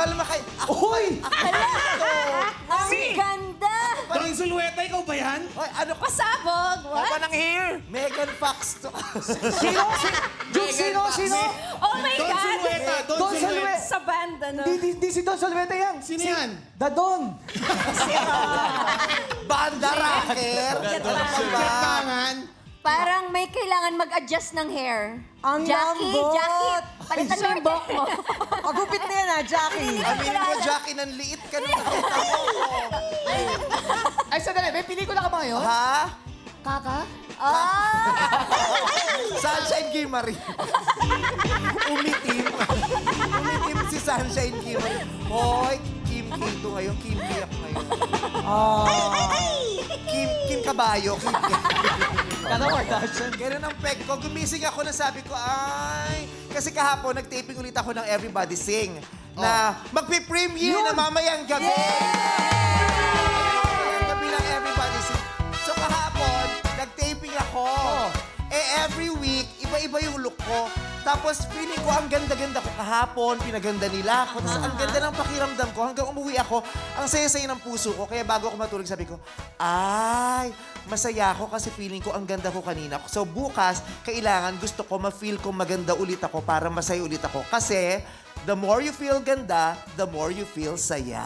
Malma kay... Ako, Uy! Hala! Ang ganda! Don Zulueta, ikaw ba yan? Hoy, ano ka? Pasabog! What? ng hair? Megan Fox to. Sino? Si, Jun, sino? Sino? Oh my Don God! Zulueta, Don Don. Zulueta. Sa band, ano? Di, di, di si Don Solvete yan. Sino Si- yan? Dadon. Banda rocker. Ano ka ba? Kailangan. Mag-adjust ng hair. Ang Jackie, lambot. Jackie, palitan mo yung buhok mo. Pagupit na yan ha, Jackie. Aminin ko, Jackie, nang liit ka nung nakita mo. Ay, sandali. May pelikula ka ba ngayon? Ha? Kaka? Ah! Sunshine Kimari. Umitim. Umitim si Sunshine Kimari. Hoy, Kim Kito ngayon. Kim Kiyak ngayon. Kim, Kim Kabayo. Kala Kardashian. Ganun ang peg ko. Gumising ako na sabi ko, ay... Kasi kahapon, nag-taping ulit ako ng Everybody Sing. Na magpi-premiere na mamayang gabi. Mamayang gabi ng Everybody Sing. So kahapon, nag-taping ako. Eh every week, iba-iba yung look ko. Tapos feeling ko ang ganda-ganda ko kahapon, pinaganda nila ako. Tapos ang ganda ng pakiramdam ko hanggang umuwi ako, ang saya-saya ng puso ko. Kaya bago ako matulog, sabi ko, ay, masaya ako kasi feeling ko ang ganda ko kanina. So bukas, kailangan gusto ko ma-feel ko maganda ulit ako para masaya ulit ako. Kasi the more you feel ganda, the more you feel saya.